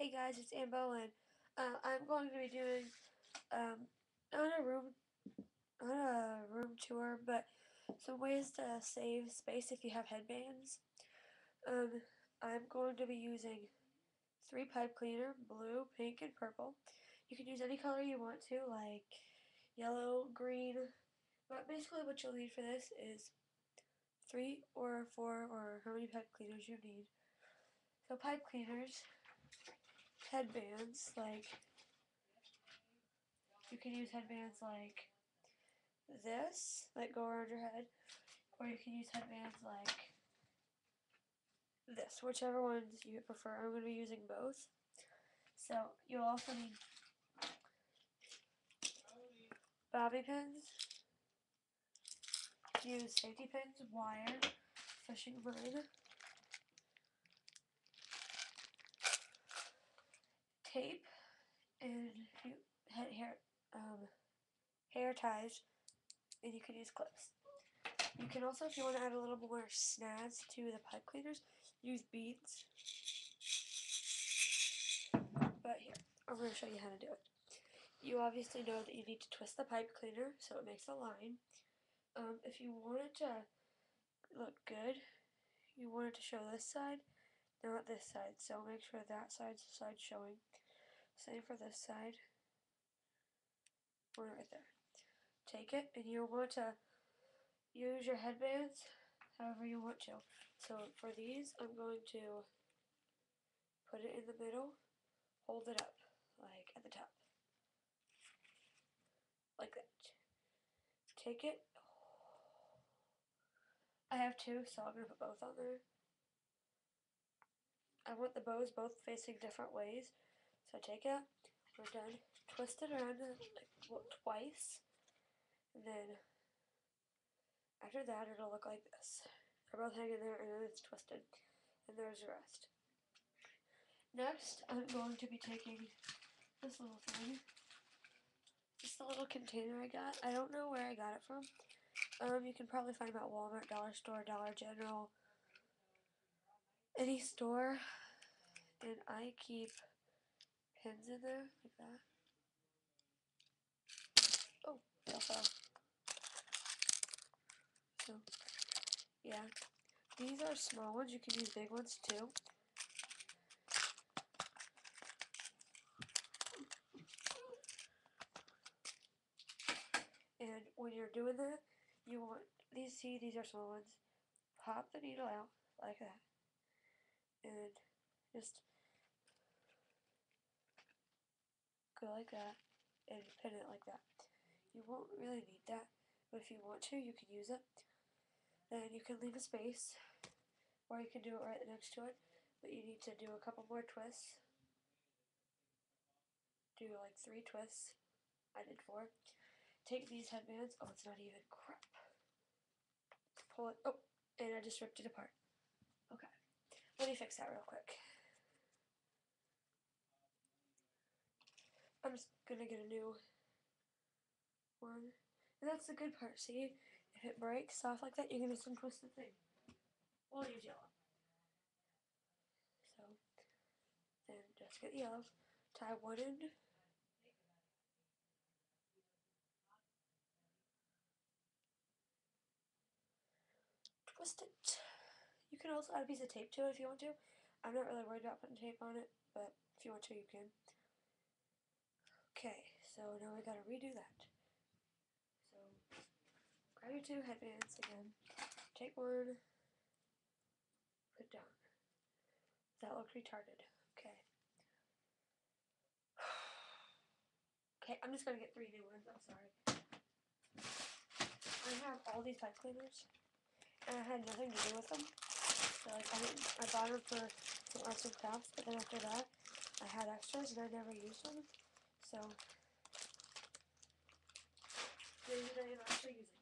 Hey guys, it's Ambo and uh, I'm going to be doing um, not a room not a room tour, but some ways to save space if you have headbands. Um, I'm going to be using three pipe cleaner, blue, pink, and purple. You can use any color you want to, like yellow, green, but basically what you'll need for this is three or four or how many pipe cleaners you need. So pipe cleaners headbands like you can use headbands like this that go around your head or you can use headbands like this whichever ones you prefer. I'm going to be using both. So you'll also need bobby pins. Use safety pins wire fishing line tape and you hair um, hair ties and you can use clips. You can also, if you want to add a little more snazz to the pipe cleaners, use beads. But here, I'm going to show you how to do it. You obviously know that you need to twist the pipe cleaner so it makes a line. Um, if you want it to look good, you want it to show this side, not this side. So make sure that side's the side showing. Same for this side. One right there. Take it and you want to use your headbands however you want to. So for these, I'm going to put it in the middle, hold it up, like at the top. Like that. Take it. I have two, so I'm going to put both on there. I want the bows both facing different ways. So take it, we're done. Twist it around like twice. And then after that it'll look like this. They're both hanging there and then it's twisted. And there's the rest. Next, I'm going to be taking this little thing. Just a little container I got. I don't know where I got it from. Um, you can probably find them at Walmart, Dollar Store, Dollar General, any store and I keep pins in there like that. Oh, that fell. So, yeah. These are small ones. You can use big ones too. And when you're doing that, you want these. See, these are small ones. Pop the needle out like that and just go like that and pin it like that. You won't really need that, but if you want to, you can use it. Then you can leave a space, or you can do it right next to it, but you need to do a couple more twists. Do like three twists. I did four. Take these headbands. Oh, it's not even. Crap. Pull it. Oh, and I just ripped it apart. Okay. Let me fix that real quick. I'm just gonna get a new one. And that's the good part, see? If it breaks off like that, you can just untwist the thing. We'll use yellow. So, then just get the yellow, tie one end. Twist it. You can also add a piece of tape to it if you want to. I'm not really worried about putting tape on it, but if you want to, you can. Okay, so now we gotta redo that. So, grab your two headbands again. Take one, put down. That looked retarded. Okay. Okay, I'm just gonna get three new ones. I'm sorry. I have all these pipe cleaners, and I had nothing to do with them. So like I I bought them for some arts and crafts, but then after that, I had extras and I never used them. So maybe I am actually using.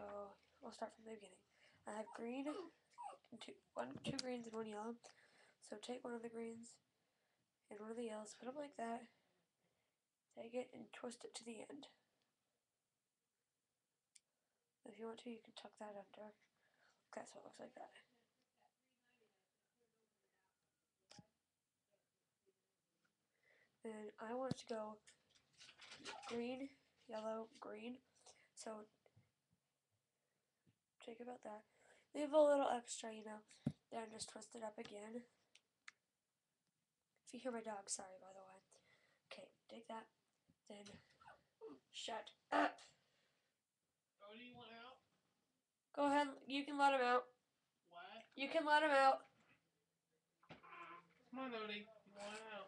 So oh, we'll start from the beginning. I have green, two, one, two greens and one yellow. So take one of the greens and one of the yellows, put them like that. Take it and twist it to the end. If you want to, you can tuck that under. That's what it looks like that. And I want it to go green, yellow, green. So take about that. Leave a little extra, you know. Then just twist it up again. If you hear my dog, sorry by the way. Okay, take that. Then shut up. Oh, do you want out? Go ahead. You can let him out. What? You can let him out. Come on, Odie. You want out?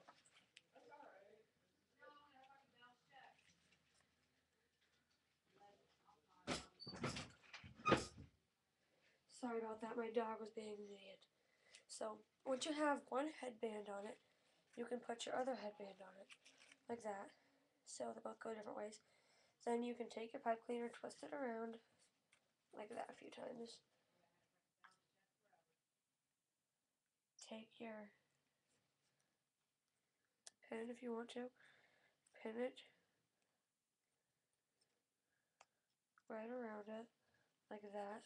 Sorry about that. My dog was being an idiot. So once you have one headband on it, you can put your other headband on it, like that. So they both go different ways. Then you can take your pipe cleaner, twist it around, like that a few times. Take your pin if you want to, pin it right around it, like that.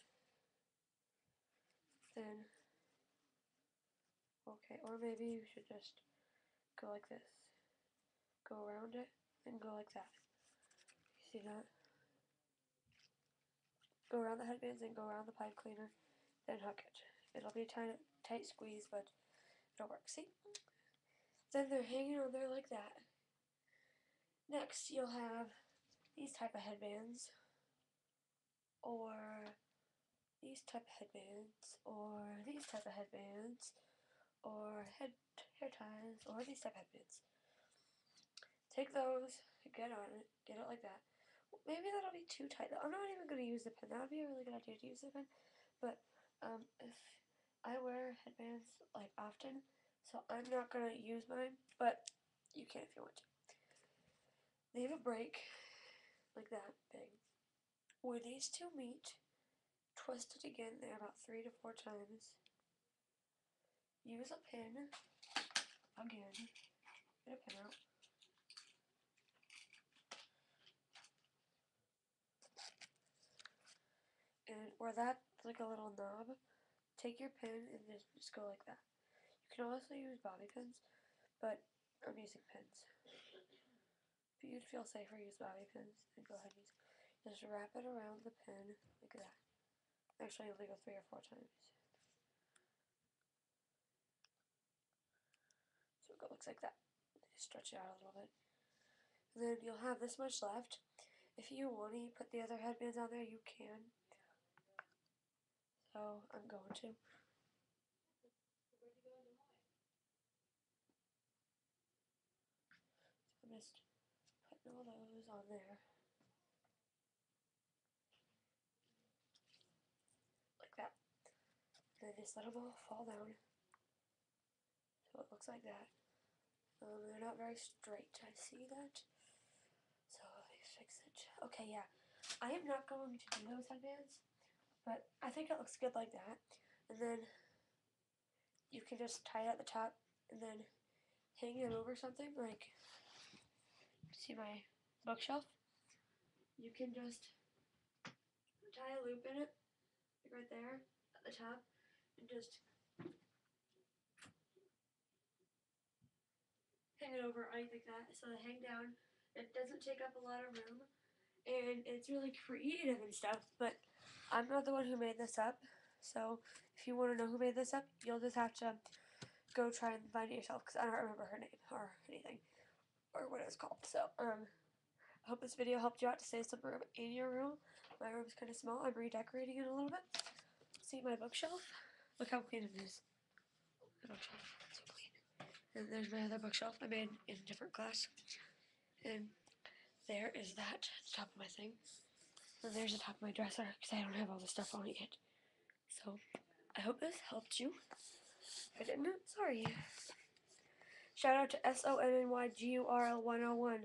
Then, okay, or maybe you should just go like this. Go around it and go like that. You see that? Go around the headbands and go around the pipe cleaner, then hook it. It'll be a tight, tight squeeze, but it'll work. See? Then they're hanging on there like that. Next, you'll have these type of headbands, or these type of headbands, or these type of headbands, or head hair ties, or these type of headbands. Take those, get on it, get it like that. Maybe that'll be too tight. I'm not even going to use the pin. That would be a really good idea to use the pin. But um, if I wear headbands like often, so I'm not going to use mine. But you can if you want to. Leave a break like that big. Where these two meet, twist it again there about three to four times. Use a pin again. Get a pin out. And where that's like a little knob, take your pin and just, just go like that. You can also use bobby pins, but I'm using pins. If you'd feel safer, use bobby pins, then go ahead and use Just wrap it around the pin like that. Actually, go three or four times. So it looks like that. Stretch it out a little bit. And then you'll have this much left. If you want to put the other headbands on there, you can. So I'm going to. I'm just putting all those on there. Like that. Just let them all fall down. So it looks like that. Um, they're not very straight. I see that. So me fix it. Okay, yeah. I am not going to do those headbands, but I think it looks good like that. And then you can just tie it at the top and then hang it over something like see my bookshelf. You can just tie a loop in it, like right there at the top, and just hang it over or anything like that. So they hang down. It doesn't take up a lot of room, and it's really creative and stuff. But I'm not the one who made this up. So if you want to know who made this up, you'll just have to go try and find it yourself because I don't remember her name or anything or what it was called. So um, I hope this video helped you out to save some room in your room. My room is kind of small. I'm redecorating it a little bit. See my bookshelf? Look how clean it is. So clean. And there's my other bookshelf I made in a different class. And there is that at the top of my thing. And there's the top of my dresser because I don't have all the stuff on it yet. So I hope this helped you. I didn't, sorry. Shout out to S O N N Y G U R L 101.